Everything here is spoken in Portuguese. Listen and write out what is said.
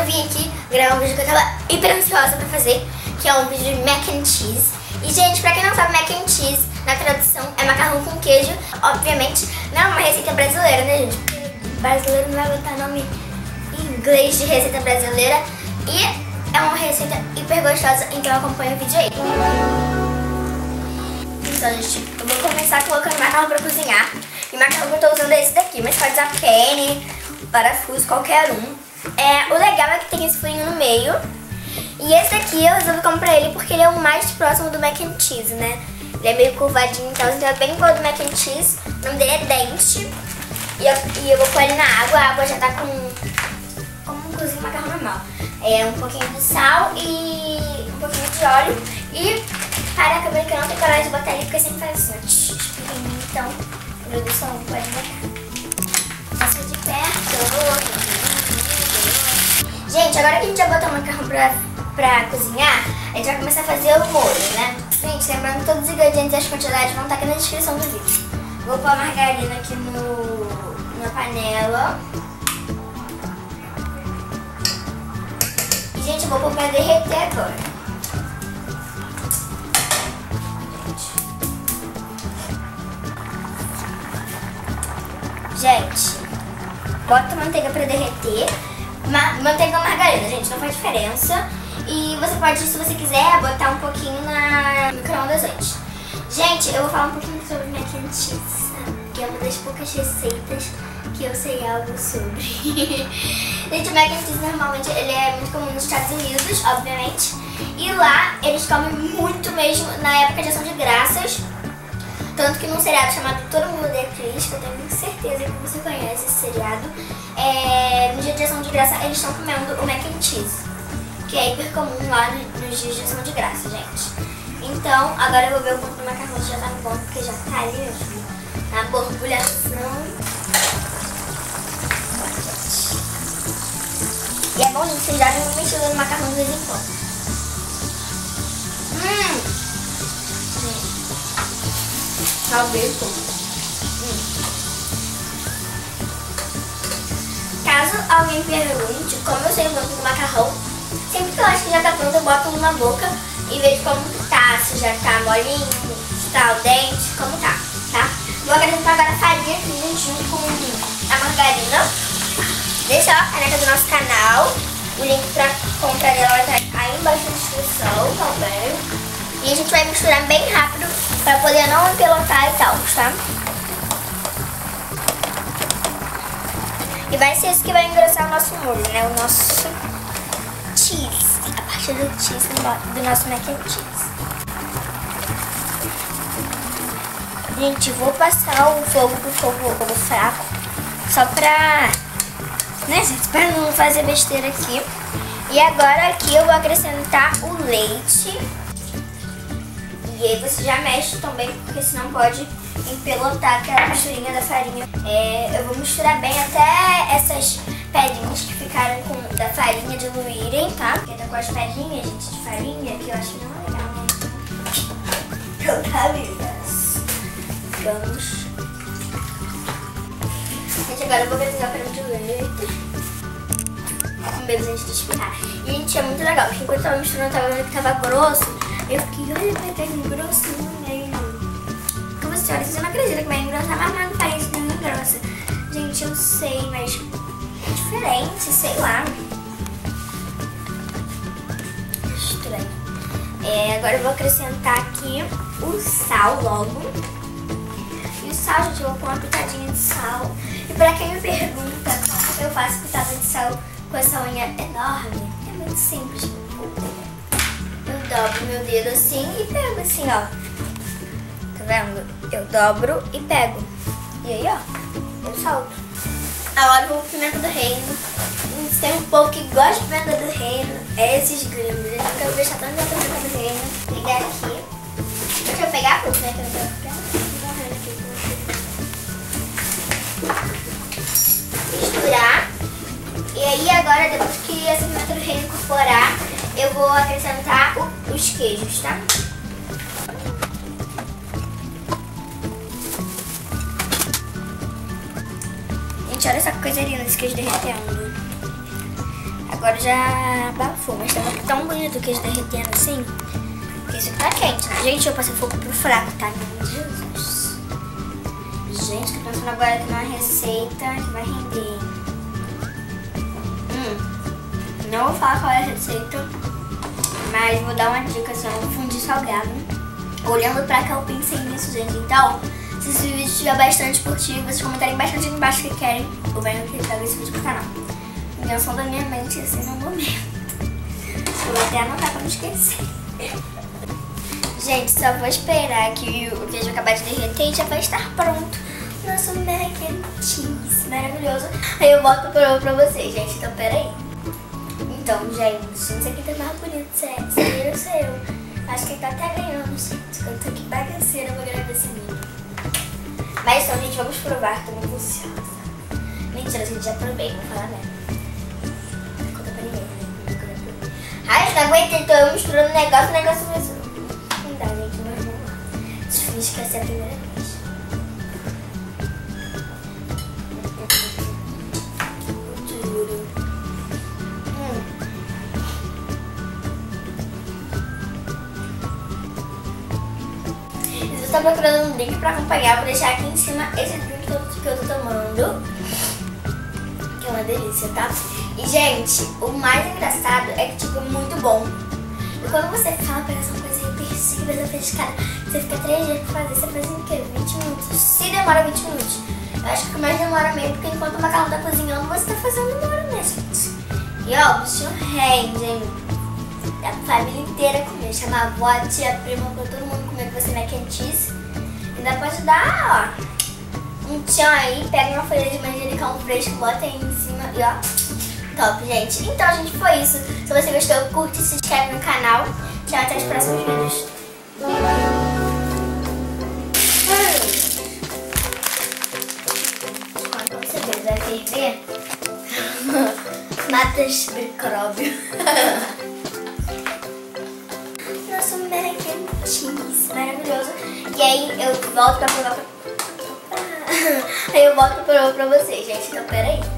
eu vim aqui gravar um vídeo que eu tava hiper ansiosa pra fazer, que é um vídeo de mac and cheese. E, gente, pra quem não sabe, mac and cheese, na tradução, é macarrão com queijo. Obviamente, não é uma receita brasileira, né, gente? Porque brasileiro não vai botar nome em inglês de receita brasileira. E é uma receita hiper gostosa, então acompanha o vídeo aí. Então, gente, eu vou começar colocando macarrão pra cozinhar. E macarrão eu tô usando é esse daqui, mas pode usar penne, parafuso, qualquer um. É, o legal é que tem esse furinho no meio. E esse daqui eu resolvi comprar ele porque ele é o mais próximo do mac and cheese, né? Ele é meio curvadinho e então é bem igual do mac and cheese. O nome dele é Dente. E eu, e eu vou pôr ele na água, a água já tá com... como cozinha macarrão normal. É um pouquinho de sal e um pouquinho de óleo. E para que eu não tenho coragem de botar ele, porque sempre faz assim, ó, Então, produção, pode botar. Gente, agora que a gente já botou o macarrão pra, pra cozinhar, a gente vai começar a fazer o molho, né? Gente, lembrando que todos os ingredientes e as quantidades vão estar aqui na descrição do vídeo. Vou pôr a margarina aqui no, na panela. E, gente, vou pôr pra derreter agora. Gente, bota a manteiga pra derreter. Ma manteiga ou margarina, gente, não faz diferença. E você pode, se você quiser, botar um pouquinho na micro-ondas antes. Gente, eu vou falar um pouquinho sobre mac and que é uma das poucas receitas que eu sei algo sobre. gente, o mac and cheese normalmente ele é muito comum nos Estados Unidos, obviamente. E lá eles comem muito mesmo na época de ação de graças. Tanto que num seriado chamado Todo Mundo Odeia Chris, que eu tenho certeza que você conhece esse seriado, é, no dia de ação de graça eles estão comendo o mac and cheese, que é hiper comum lá nos dias de ação de graça, gente. Então, agora eu vou ver o ponto do macarrão se já tá bom, porque já tá ali, meu filho, na borbulhação. E é bom, gente, vocês já vão mexendo no macarrão de vez em quando. Talvez hum. Caso alguém pergunte como eu sei o nome do macarrão, sempre que eu acho que já tá pronto, eu boto na boca e vejo como tá, se já tá molinho, se tá o dente, como tá, tá? Vou acrescentar agora a farinha aqui junto com a margarina. Deixa a caneca do nosso canal. O link pra comprar dela vai estar aí embaixo na descrição também. E a gente vai misturar bem rápido pra poder não empelotar e tal, tá? E vai ser isso que vai engrossar o nosso molho, né? O nosso cheese. A partir do cheese do nosso mac and cheese. Gente, vou passar o fogo pro fogo, fogo fraco. Só pra... Né, gente? Pra não fazer besteira aqui. E agora aqui eu vou acrescentar o leite. E aí você já mexe também, porque senão pode empelotar aquela misturinha da farinha. É, eu vou misturar bem até essas pedrinhas que ficaram com, da farinha diluírem, tá? Porque tá com as pedrinhas, gente, de farinha, que eu acho que não é legal, né? Vamos. Gente, agora eu vou precisar o creme de leite com medo gente de espirrar. E, gente, é muito legal, porque enquanto eu tava misturando, eu tava vendo que tava grosso. Eu fiquei, olha, vai estar engrossando aí. Como assim, olha, você não acredita que vai engrossar, mas não faz não engrossa. Gente, eu sei, mas é diferente, sei lá. Estranho. É, agora eu vou acrescentar aqui o sal logo. E o sal, gente, eu vou pôr uma pitadinha de sal. E pra quem me pergunta como eu faço pitada de sal com essa unha enorme, é muito simples. Eu dobro meu dedo assim e pego assim, ó. Tá vendo? Eu dobro e pego. E aí, ó, eu solto. Agora pro pimenta do reino. Tem um pouco que gosta de pimenta do reino. É esses gringos. Eu não quero deixar tanto de pimenta do reino. Vou pegar aqui. Deixa eu pegar pouco, né? Não quero ficar misturar. E aí agora, depois que essa pimenta do reino incorporar, eu vou acrescentar os queijos, tá? Gente, olha essa coisa linda desse queijo derretendo. agora já abafou, mas tava tão bonito o queijo derretendo assim. Porque isso tá quente, né? Gente, eu passei fogo pro fraco, tá? Meu Jesus. Gente, tô pensando agora aqui numa receita que vai render. Hum, não vou falar qual é a receita, mas vou dar uma dica, assim, um fundi salgado. Olhando pra cá eu pensei nisso, gente. Então, se esse vídeo tiver bastante curtido, vocês comentarem bastante aqui embaixo que querem, eu venho aqui trago esse vídeo pro canal. Invenção da minha mente, assim, no momento. Vou até anotar pra não esquecer. Gente, só vou esperar que o queijo acabar de derreter e já vai estar pronto. Nosso mac and cheese maravilhoso. Aí eu volto pra, pra vocês, gente. Então, peraí. Então, gente, isso aqui tá mais bonito, sério. Sério, sou eu. Acho que ele tá até ganhando, gente. Eu tô aqui bagaceira, vou gravar esse vídeo. Mas então, gente, vamos provar. Muito ansiosa. Mentira, gente já provei, vou falar mesmo. Conta pra ninguém, né? Ai, eu não aguentei, tô eu misturando o negócio E tá procurando um drink pra acompanhar, vou deixar aqui em cima esse drink eu, que eu tô tomando. Que é uma delícia, tá? E, gente, o mais engraçado é que, tipo, é muito bom. E quando você fala pra essa coisa hiper simples, sofisticada, você fica três dias pra fazer, você faz em o quê? 20 minutos. Se demora 20 minutos. Eu acho que mais demora mesmo, porque enquanto o macarrão tá cozinhando, você tá fazendo demora mesmo. E, ó, o bichinho rende, inteira comer. Chama a avó, a tia, a prima, pra todo mundo comer com você mac and cheese. Ainda pode dar, ó, um tchan aí, pega uma folha de manjericão fresco, bota aí em cima e ó, top, gente. Então, gente, foi isso. Se você gostou, curte, se inscreve no canal. Tchau, até os próximos vídeos. Quando você vai ferver, mata esse micróbio. cheese, maravilhoso. E aí eu volto pra provar pra... Aí eu volto pra, pra vocês, gente. Então, peraí.